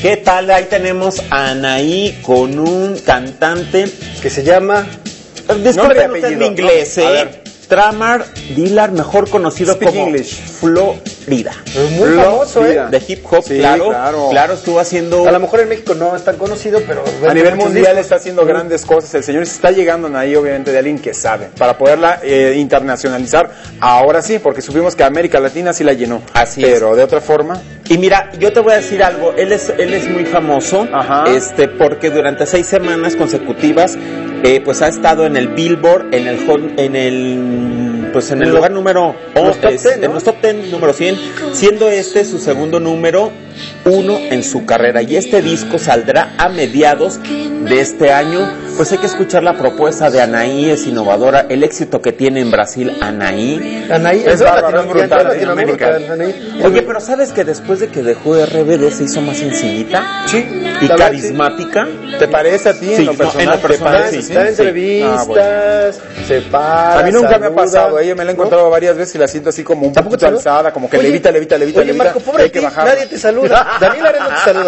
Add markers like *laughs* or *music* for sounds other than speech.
¿Qué tal? Ahí tenemos a Anaí con un cantante. Que se llama... Disculpen apellido, mi inglés, ¿no? ¿eh? Tramar Dillard, mejor conocido Speak como English. Florida. Muy famoso, ¿eh? Florida. De hip hop, Sí, claro, claro. claro. estuvo haciendo. A lo mejor en México no es tan conocido, pero... A nivel mundial discos. está haciendo grandes cosas. El señor se está llegando ahí, obviamente, de alguien que sabe. Para poderla eh, internacionalizar, ahora sí, porque supimos que América Latina sí la llenó. Así es. Pero de otra forma, Y mira, yo te voy a decir algo, él es, él es muy famoso, Ajá. este, porque durante seis semanas consecutivas, eh, pues ha estado en el Billboard, en el, en el, pues en el lugar número, En los top es- 10, ¿no? en los top 10, número 100, siendo este su segundo número uno en su carrera. Y este disco saldrá a mediados de este año. Pues hay que escuchar la propuesta de Anaí, es innovadora, el éxito que tiene en Brasil Anaí. Anaí, Es es bárbaro, es brutal, Latinoamérica, Latinoamérica. Oye, pero ¿sabes que después de que dejó RBD se hizo más sencillita? sí. y carismática. ¿Te parece a ti Sí, en lo no, personal? en lo ¿Te personal, parece? sí. está en sí. entrevistas, Ah, bueno. se para, A mí nunca me ha pasado, ella me la he ¿no? encontrado varias veces y la siento así como un ¿Tampoco poquito alzada, como que Oye, levita, levita, levita, Oye, levita. Marco, pobre hay que bajar. nadie te saluda. *laughs* Daniel Arena te saluda.